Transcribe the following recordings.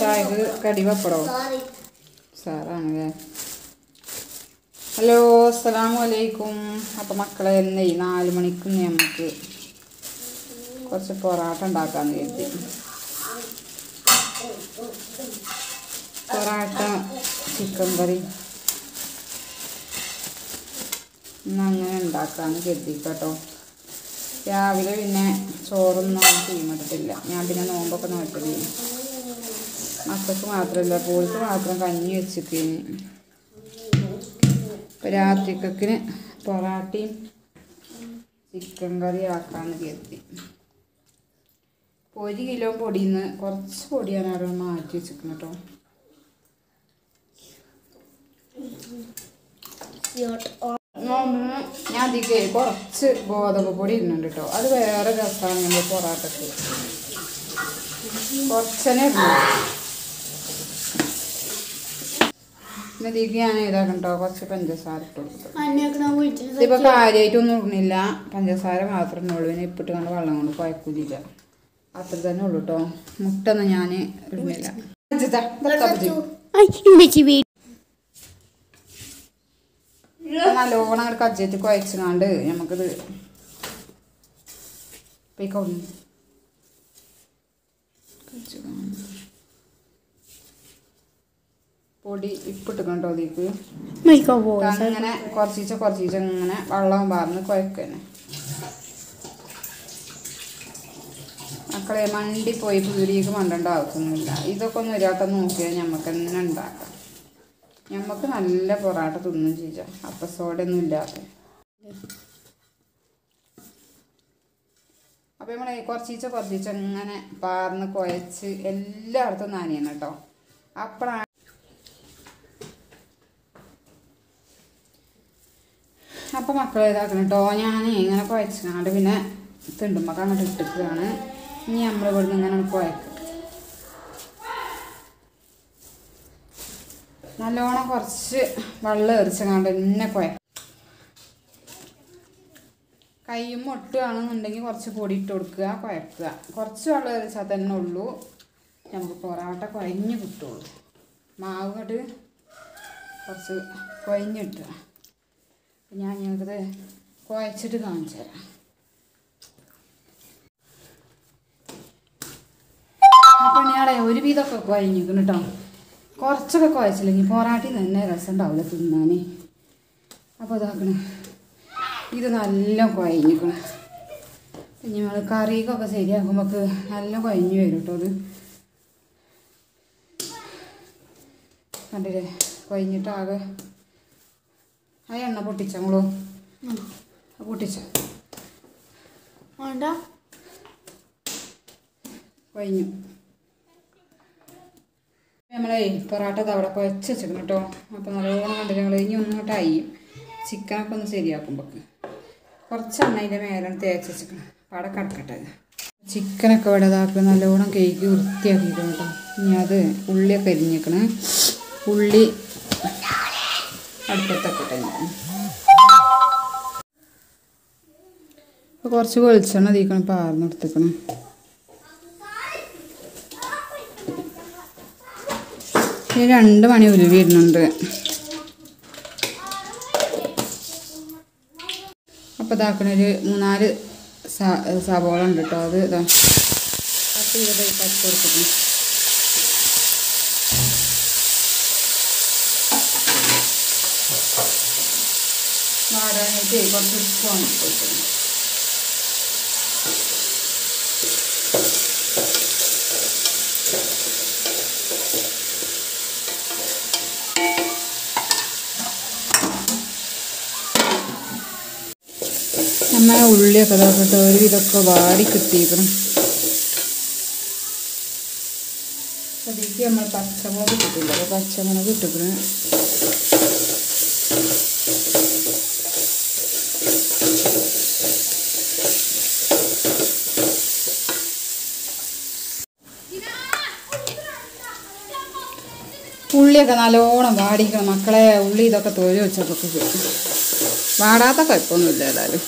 ചായക്ക് കടി പപ്പടോ? Sorry സാറാണല്ലേ hello അസ്സലാമു അലൈക്കും അപ്പം മക്കളെ എന്നേ നാല് മണിക്ക് നമുക്ക് കുറച്ച് പൊറാട്ട ഉണ്ടാക്കാന്ന് കരുതി. പൊറാട്ട ചിക്കൻ കറി ഇന്ന് അങ്ങനെ ഉണ്ടാക്കാന്ന് കരുതി കേട്ടോ രാവിലെ പിന്നെ ചോറൊന്നും തീമിട്ടിട്ടില്ല. ഞാൻ പിന്നെ നോമ്പൊക്കെ നോക്കൽ മക്കൾക്ക് മാത്രമല്ല കോഴിക്ക് മാത്രം കഞ്ഞി വെച്ചിക്കേന് ഇപ്പം രാത്രിക്കത്തിന് പൊറാട്ടയും ചിക്കൻ കറി ആക്കാന്ന് കരുതി. ഒരു കിലോ പൊടിയിൽ കുറച്ച് പൊടിയാണ് അവിടെ മാറ്റി വെച്ചിരിക്കുന്നത് കേട്ടോ. ഞാൻ അതിക്ക് കുറച്ച് ഗോതമ്പ് പൊടി ഇടുന്നുണ്ട് കേട്ടോ. അത് വേറെ രസമാണ് നമ്മൾ പൊറാട്ടക്ക്. കുറച്ചനെ ഇടുന്നു ഇതിക്ക് ഞാൻ ഇതാക്കണം കേട്ടോ. കുറച്ച് പഞ്ചസാര ഇട്ട് കൊടുക്കും ഇതിപ്പോൾ കാര്യമായിട്ടൊന്നും ഇടുന്നില്ല. പഞ്ചസാര മാത്രമേ ഉള്ളൂ പിന്നെ ഇപ്പിട്ട് കണ്ട് വെള്ളം കൊണ്ട് കുഴക്കൂലില്ല അത്ര തന്നെ ഉള്ളൂ കേട്ടോ. മുട്ടൊന്നും ഞാൻ ഇടുന്നില്ല ഇതാ, ഇതൊക്കെ മതി. ഇമ്മച്ചി വീട് ഇത് നല്ലോണം അങ്ങോട്ട് കജ്ജറ്റ് കുഴച്ചുകാണ്ട് നമുക്കിത്. പൊടി ഇപ്പിട്ട് കണ്ടോ അതിക്ക് അങ്ങനെ കുറച്ചീച്ച കുറച്ചീച്ച ഇങ്ങനെ വെള്ളം പാർന്ന് കുഴക്കന്നെ. മക്കളെ മണ്ടി പോയി പീടിയേക്ക് മണ്ടേണ്ട ആവശ്യമൊന്നുമില്ല ഇതൊക്കെ ഒന്ന് ഒരാട്ടം നോക്കിയാൽ നമുക്ക് തന്നെ ഉണ്ടാക്കാം നമുക്ക് നല്ല പൊറാട്ട തിന്നും ചെയ്യാം. അപ്പസോടൊന്നും ഇല്ലാതെ. അപ്പോൾ നമ്മളെ കുറച്ചീച്ച കുറച്ചീച്ച ഇങ്ങനെ പാർന്ന് കുഴച്ച് എല്ലായിടത്തും നനയണം കേട്ടോ അപ്പോഴാണ് അപ്പം മക്കളെ ഇതാക്കണം കേട്ടോ ഞാൻ ഇങ്ങനെ കുഴച്ചാണ്ട് പിന്നെ തിണ്ടുമ്പോൾ അങ്ങോട്ട് ഇട്ടിട്ടാണ് ഇനി നമ്മൾ ഇവിടുന്ന് ഇങ്ങനെ കുഴക്കുക നല്ലോണം കുറച്ച് വെള്ളം എറിച്ചങ്ങാണ്ട് എന്നെ കുഴ കൈയും ഒട്ടുകയാണെന്നുണ്ടെങ്കിൽ കുറച്ച് പൊടി ഇട്ട് കൊടുക്കുക കുഴക്കുക. കുറച്ച് വെള്ളം എറിച്ചാൽ തന്നെ ഉള്ളൂ. നമുക്ക് പൊറാട്ട കുഴഞ്ഞ് കിട്ടുള്ളൂ. മാവ് ഇങ്ങോട്ട് കുറച്ച് കുഴഞ്ഞിട്ടുക ഞാൻ ഞങ്ങൾക്കത് കുഴച്ചിട്ട് കാണിച്ചു തരാം. അപ്പം ഒരു വിധമൊക്കെ കുഴഞ്ഞിരിക്കുന്നു കേട്ടോ. കുറച്ചൊക്കെ കുഴച്ചില്ലെങ്കിൽ പൊറാട്ടി തന്നെ രസം ഉണ്ടാവില്ല തിന്നാൻ. അപ്പോൾ ഇതാക്കണേ. ഇത് നല്ല കുഴഞ്ഞിക്കണം. പിന്നെ നമ്മൾ കറിക്കൊക്കെ ശരിയാക്കുമ്പോൾ നല്ല കുഴഞ്ഞു വരും കേട്ടോ അത് കണ്ടില്ലേ? കുഴഞ്ഞിട്ടാകെ ആ എണ്ണ പൊട്ടിച്ചോ നമ്മളോ പൊട്ടിച്ച? വേണ്ട. കഴിഞ്ഞു. നമ്മളെ പൊറാട്ട തവിടെ കുഴച്ച് വെച്ചിരുന്നു കേട്ടോ. അപ്പോൾ നല്ലോണം കണ്ടിട്ട് ഞങ്ങൾ ഇനി ഒന്നോട്ടായി ചിക്കനൊക്കെ ഒന്ന് ശരിയാക്കുമ്പോൾ കുറച്ച് എണ്ണ അതിന്റെ മേലെ തേച്ച് വെച്ചിരിക്കണം. അവിടെ കിടക്കട്ടെ. ചിക്കനൊക്കെ ഇവിടെ നല്ലോണം കേക്ക് വൃത്തിയാക്കിയിരിക്കണം കേട്ടോ. ഇനി അത് ഉള്ളിയൊക്കെ അരിഞ്ഞേക്കണ് ഉള്ളി അടുപ്പത്തൊക്കെ കുറച്ച് വെളിച്ചെണ്ണ തീക്കണം പാർന്നെടുത്തേക്കണം ഇനി രണ്ട് മണി ഉരുവി ഇടുന്നുണ്ട് അപ്പോൾ ഇതാക്കണ ഒരു മൂന്നാൽ സവോള ഉണ്ട് കേട്ടോ അത് ഇതാ പത്ത് ഇരുപത് പത്ത് കൊടുത്തിട്ട് വാടാനായിട്ട് കുറച്ച് ഉപ്പാണ് കൊടുക്കുന്നത് നമ്മളെ ഉള്ളിയൊക്കെ നോക്കട്ടെ ഒരു ഇതൊക്കെ വാടി കിട്ടിയിരിക്കണം. നമ്മൾ പച്ചമുളക് ഇട്ടിട്ടില്ല അപ്പോൾ പച്ചമുളക് ഇട്ടിക്കണം ഉള്ളിയൊക്കെ നല്ലോണം വാടിക്കണം മക്കളെ ഉള്ളി ഇതൊക്കെ തൊഴിൽ വെച്ചപ്പോൾ വാടാത്ത കുഴപ്പമൊന്നുമില്ല ഏതായാലും.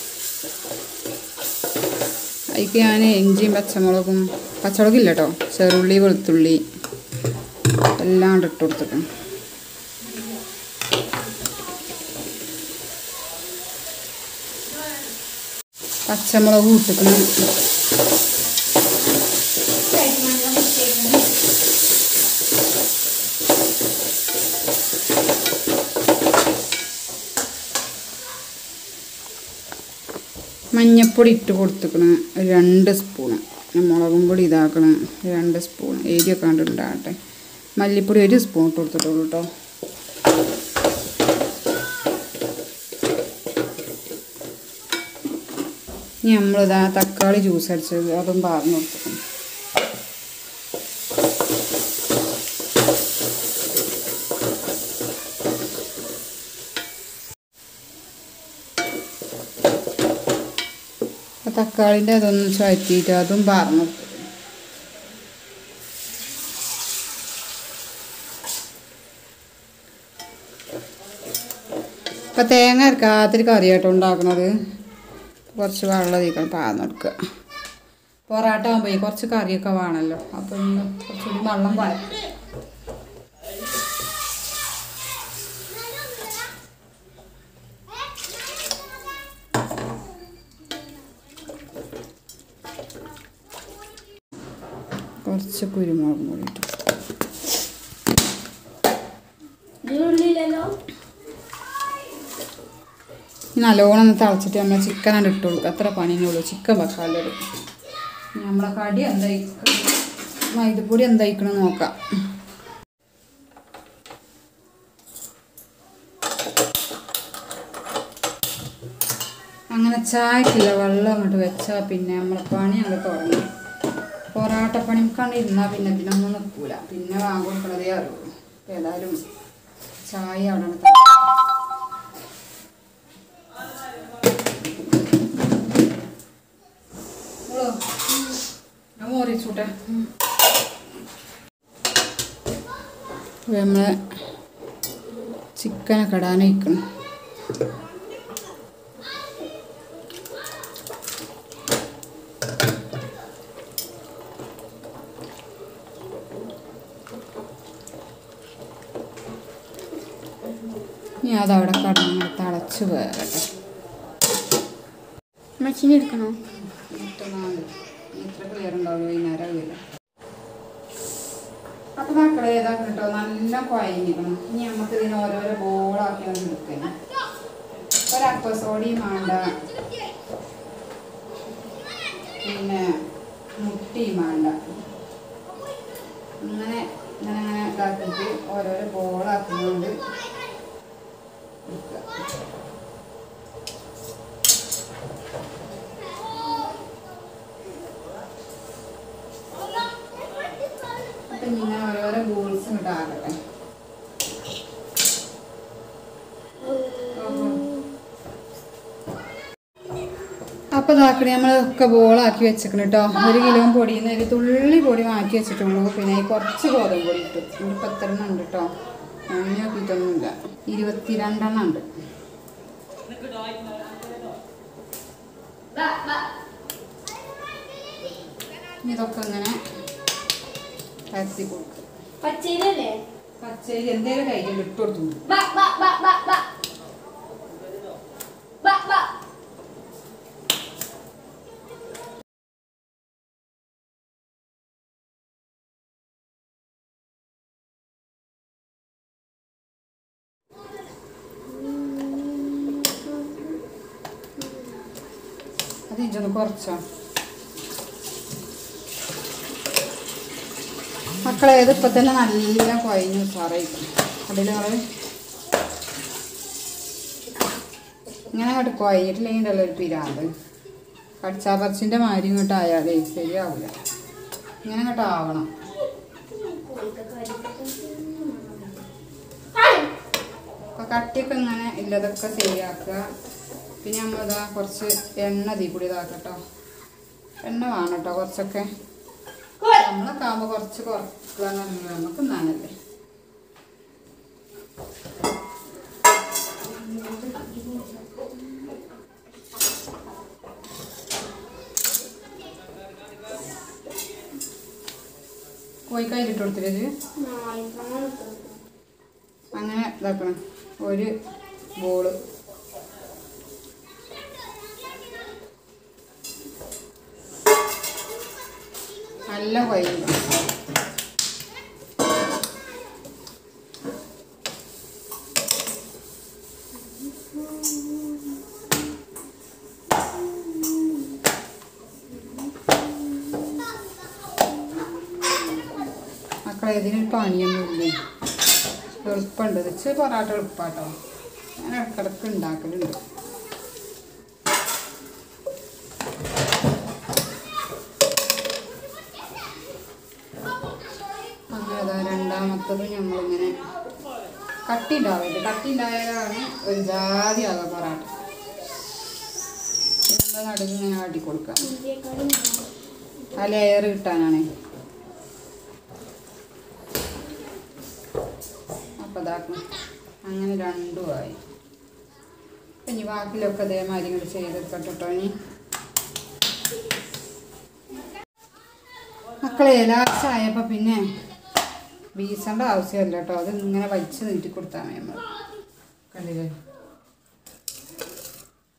അതിക്ക് ഞാൻ ഇഞ്ചിയും പച്ചമുളകും പച്ചമുളകില്ല കേട്ടോ ചെറുള്ളി വെളുത്തുള്ളി എല്ലാം ഇട്ട് കൊടുത്തിട്ടുണ്ട്. പച്ചമുളക് ഇട്ടിക്കണം മഞ്ഞപ്പൊടി ഇട്ട് കൊടുത്തിക്കണം. രണ്ട് സ്പൂണ്. മുളകും പൊടി ഇതാക്കണം. രണ്ട് സ്പൂൺ ഏരിയ കണ്ടിട്ടുണ്ടാകട്ടെ മല്ലിപ്പൊടി ഒരു സ്പൂൺ ഇട്ട് കൊടുത്തിട്ടുള്ളൂ കേട്ടോ ഇനി നമ്മളിതാ തക്കാളി ജ്യൂസ് അടിച്ചത് അതും പാർന്നു കൊടുത്തിട്ടുണ്ട്. അപ്പോൾ തക്കാളിന്റെ അതൊന്ന് ചുഴറ്റിയിട്ട് അതും പറഞ്ഞു ഇപ്പം തേങ്ങ അരക്കാത്തൊരു കറിയായിട്ട് ഉണ്ടാക്കുന്നത് കുറച്ച് വെള്ളം തീക്കണം പാർന്ന് കൊടുക്കുക. പൊറാട്ട ആകുമ്പോൾ കുറച്ച് കറിയൊക്കെ വേണമല്ലോ. അപ്പം കുറച്ചുകൂടി വെള്ളം പാലും കുറച്ച് കുരുമുളക് കൂടി ഇട്ടു. നല്ലോണം തിളച്ചിട്ട് നമ്മൾ ചിക്കൻ ആണ് ഇട്ട് കൊടുക്കുക അത്ര പണിയേ ഉള്ളൂ. ചിക്കൻ വെക്കാമല്ലോ ഇനി നമ്മളെ കടി എന്തായിക്കണം? മൈദപ്പൊടി എന്തായിക്കണം നോക്കാം. അങ്ങനെ ചായക്കില്ല. വെള്ളം അങ്ങോട്ട് വെച്ചാൽ പിന്നെ നമ്മളെ പണി അങ്ങോട്ട് തുടങ്ങി. പൊറാട്ട പണിക്കാണ് ഇരുന്നാൽ പിന്നെ ഇതിനൊന്നും നിൽക്കൂല. പിന്നെ വാങ്ങിക്കൊടുക്കണതേ അറിയുള്ളൂ. അപ്പോൾ ഏതായാലും ചായ അവിടെ നമ്മളെ ചിക്കനൊക്കെ ഇടാൻ വയ്ക്കണം ഇനി അതവിടെ കടന്ന് തിളച്ച് വേറട്ടെ മച്ചിനി എടുക്കണോ. ഇത്ര ക്ലിയർ ഉണ്ടാവുള്ളൂ വൈകുന്നേരം ആവില്ല അപ്പൊ മക്കളെ ഏതാ കേട്ടോ നല്ല കുഴഞ്ഞിക്കണം ഇനി നമുക്ക് ഇതിന് ഓരോരോ ബോളാക്കി ഒന്ന് എടുക്കണം ഒരപ്പസോടിയും വേണ്ട. പിന്നെ മുട്ടിയും വേണ്ട. അങ്ങനെ ഇങ്ങനെ അങ്ങനെ ഇതാക്കിയിട്ട് ഓരോരോ ബോളാക്കിക്കൊണ്ട് എടുക്കുക ഇങ്ങനെ ഓരോരോ ബോൾസ് ഇങ്ങോട്ട് ആകട്ടെ. അപ്പൊ ഇതാക്കണേ നമ്മളൊക്കെ ബോളാക്കി വെച്ചിരിക്കണം കേട്ടോ ഒരു കിലോ പൊടി ഒരു തുള്ളി പൊടി മാറ്റി വെച്ചിട്ടുള്ളൂ. പിന്നെ കുറച്ച് ഗോതമ്പ് പൊടി ഇട്ടു. ഒരു പത്തെണ്ണം ഉണ്ട് കേട്ടോ അങ്ങനെ നോക്കിയിട്ടൊന്നുമില്ല ഇരുപത്തിരണ്ടെണ്ണം ഉണ്ട്. ഇതൊക്കെ ഇങ്ങനെ പരത്തി കൊടുക്കും പച്ചയിലല്ലേ പച്ചരി എന്തേലും കയ്യിൽ ഇട്ട് കൊടുത്തു അത് ഇഞ്ചൊന്ന് കുറച്ചോ? മക്കളെ ഇത് ഇപ്പം തന്നെ നല്ല കുഴഞ്ഞു സാറേ. അതിൽ ഇങ്ങനെ അങ്ങോട്ട് കുഴഞ്ഞിട്ടില്ലെങ്കിൽ ഉണ്ടല്ലോ ഒരു പിരാന്ത്. കടിച്ചാപ്പറിച്ചിന്റെ മാരി ഇങ്ങോട്ട് ആയാലേ ശരിയാവില്ല ഇങ്ങനെ അങ്ങോട്ട് ആവണം. അപ്പോൾ കട്ടിയൊക്കെ ഇങ്ങനെ ഇല്ലതൊക്കെ ശരിയാക്കുക. പിന്നെ നമ്മളിതാ കുറച്ച് എണ്ണ തീ കൂടി ഇതാക്കട്ടോ. എണ്ണ വേണം കേട്ടോ കുറച്ചൊക്കെ. നമ്മളൊക്കെ ആകുമ്പോൾ കുറച്ച് കുറക്കുക നമുക്ക് നാണല്ലേ കോഴിക്കായിട്ട് കൊടുത്തിട്ട് അങ്ങനെ ഇതാക്കണം. ഒരു ബോൾ. നല്ല കുഴയില്ല മക്കളെ ഇതിനൊരു പണിയൊന്നുമില്ലേ എളുപ്പമുണ്ട്. വെച്ച് പൊറാട്ട എളുപ്പാട്ടോ. ഞാൻ ഇടക്കിടക്ക് ഉണ്ടാക്കലുണ്ട് അങ്ങനെ അതാ രണ്ടാമത്തത് നമ്മളിങ്ങനെ കട്ടി ഉണ്ടാവില്ല കട്ടി ഉണ്ടായാലാണ് ഒരു ജാതി ആകുക പൊറാട്ട ഇതിന്റെ നടുവ് ഇങ്ങനെ ആട്ടി കൊടുക്കാം. ആ ലെയർ കിട്ടാനാണ്. ഇതാക്കണം അങ്ങനെ രണ്ടുമായി അപ്പം ഇനി ബാക്കിലൊക്കെ അതേമാതിരി ഇങ്ങോട്ട് ചെയ്തെടുക്കട്ടെ കേട്ടോ ഇനി. മക്കളെ ലാസ്റ്റ് പിന്നെ വീസേണ്ട ആവശ്യമില്ല കേട്ടോ. അത് ഇങ്ങനെ വലിച്ച് നീട്ടി കൊടുത്താൽ മതി നമ്മൾ കണ്ടില്ലേ?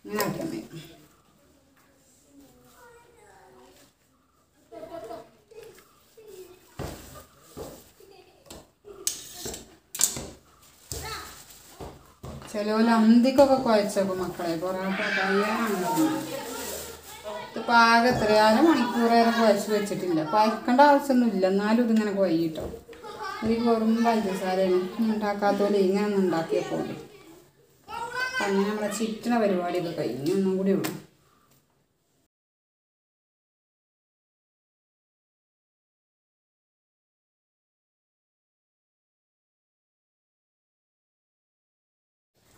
ഇങ്ങനെ ആക്കിയാൽ മതി. ചിലവല്ല അന്തിക്കൊക്കെ കുഴച്ചേക്കും മക്കളെ. പൊറോട്ട കഴിയാനുള്ളത് ഇത് പാകത്തിൽ അര മണിക്കൂറേറെ കുഴച്ച് വെച്ചിട്ടില്ല. കുഴക്കേണ്ട ആവശ്യമൊന്നുമില്ല എന്നാലും ഇതിങ്ങനെ കുഴയിട്ടോ ഇത് വെറും പഞ്ചസാരയാണ് ഉണ്ടാക്കാത്തോലെ ഇങ്ങനെ ഒന്ന് ഉണ്ടാക്കിയ പോലെ അങ്ങനെ നമ്മളെ ചിറ്റണ പരിപാടിയൊക്കെ കഴിഞ്ഞു. ഒന്നും കൂടി ഉള്ളു.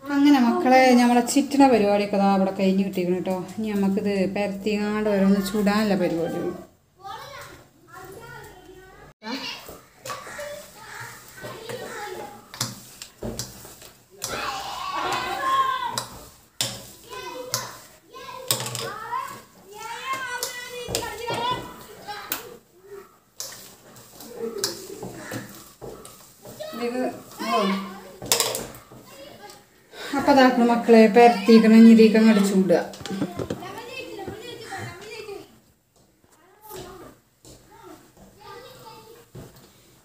അങ്ങനെ മക്കളെ നമ്മളെ ചിറ്റണ പരിപാടിയൊക്കെ അവിടെ കഴിഞ്ഞ് കിട്ടിയിരിക്കണം കേട്ടോ. ഇനി നമുക്കിത് പരത്തിങ്ങാണ്ട് വരെ ഒന്ന് ചൂടാനുള്ള പരിപാടിയുള്ളൂ ഇത് ഓ അപ്പം അതാക്കണം മക്കളെ പരത്തിക്കണം ഇതിലേക്ക് അങ്ങോട്ട് ചൂടുക.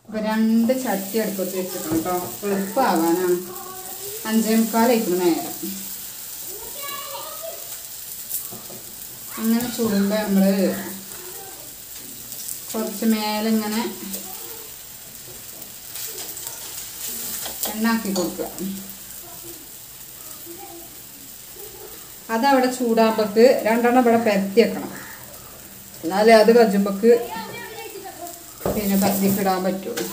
അപ്പൊ രണ്ട് ചട്ടി അടുപ്പത്ത് വെച്ചിട്ടുണ്ട് കേട്ടോ. എളുപ്പമാവാനാണ് അഞ്ചേ മുക്കാലായിരിക്കണം നേരം. അങ്ങനെ ചുടുമ്പോൾ നമ്മൾ കുറച്ച് മേലെ ഇങ്ങനെ എണ്ണാക്കി കൊടുക്കുക. അതവിടെ ചൂടാകുമ്പോൾക്ക് രണ്ടെണ്ണം ഇവിടെ പരത്തി വെക്കണം. എന്നാലേ അത് കജുമ്പോൾക്ക് പിന്നെ പരത്തിക്കിടാൻ പറ്റുള്ളൂ.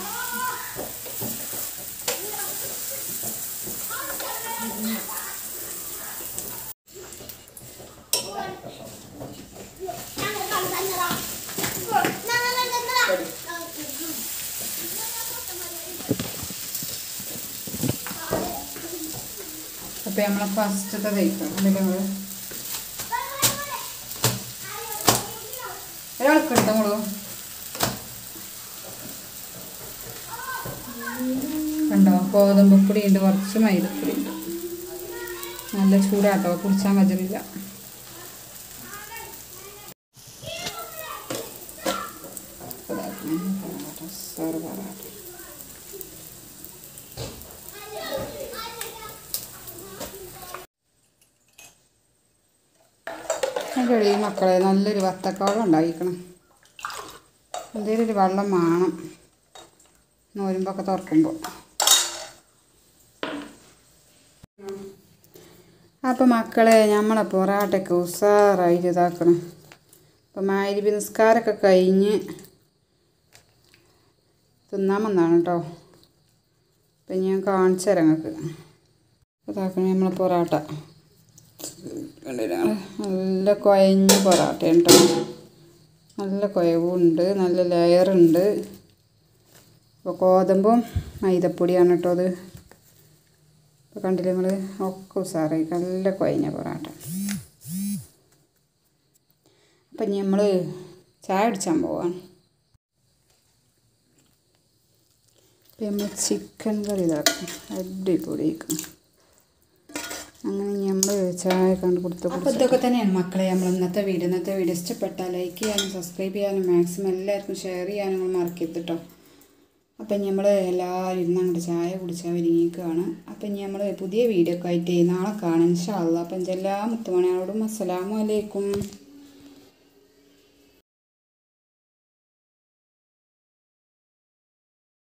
അപ്പം നമ്മളെ ഫസ്റ്റത്തെ തയ്ക്കണം അതിൽ നമ്മൾ ഒരാൾക്ക് എടുത്തോളൂ കണ്ടോ? ഗോതമ്പ് പൊടി ഉണ്ട് കുറച്ച് മൈദപ്പൊടി ഉണ്ട്. നല്ല ചൂടാട്ടോ കുടിച്ചാൽ മജനില്ല സോറി പറയാട്ടെ ഈ മക്കളെ. നല്ലൊരു വത്തക്കവളം ഉണ്ടായിരിക്കണം എന്തെങ്കിലും ഒരു വെള്ളം വേണം. നോരുമ്പൊക്കെ തുറക്കുമ്പോൾ. അപ്പം മക്കളെ നമ്മളെ പൊറാട്ടയൊക്കെ ഉഷാറായിട്ട് ഇതാക്കണം. അപ്പം മാരിബി നിസ്കാരമൊക്കെ കഴിഞ്ഞ് തിന്നാൻ വന്നാണ് കേട്ടോ അപ്പം ഞാൻ കാണിച്ചു തരാം നിങ്ങൾക്ക് ഇതാക്കണം നമ്മളെ പൊറാട്ട. കണ്ടില്ലേ നല്ല കുഴഞ്ഞ പൊറാട്ട കേട്ടോ നല്ല കുഴവുണ്ട് നല്ല ലെയറുണ്ട് ഇപ്പോൾ ഗോതമ്പും മൈദപ്പൊടിയാണ് കേട്ടോ അത്. ഇപ്പോൾ കണ്ടില്ലേ നിങ്ങൾ ഒക്കെ ഉസാറായി. നല്ല കുഴഞ്ഞ പൊറാട്ട. അപ്പം ഇനി നമ്മൾ ചായ അടിച്ചാൻ പോവാണ്. നമ്മൾ ചിക്കൻ കറി ഇതാക്കും. അടിപൊളിയാക്കും അങ്ങനെ നമ്മൾ ചായ കണ്ട് കൊടുത്ത് അപ്പോൾ ഇതൊക്കെ തന്നെയാണ് മക്കളെ. നമ്മൾ ഇന്നത്തെ വീഡിയോ ഇന്നത്തെ വീഡിയോ ഇഷ്ടപ്പെട്ടാൽ ലൈക്ക് ചെയ്യാനും സബ്സ്ക്രൈബ് ചെയ്യാനും മാക്സിമം എല്ലാവർക്കും ഷെയർ ചെയ്യാനും മറക്കരുത് കേട്ടോ അപ്പം നമ്മൾ എല്ലാവരും ഇരുന്ന് അങ്ങോട്ട് ചായ കുടിച്ചാൽ ഒരുങ്ങിക്കുകയാണ് അപ്പം നമ്മൾ പുതിയ വീഡിയോ ഒക്കെ ആയിട്ട് നാളെ കാണാം ഇൻഷാ അള്ളാ. അപ്പം എല്ലാ മുത്തുമണിയോടും അസ്സലാമു അലൈക്കും.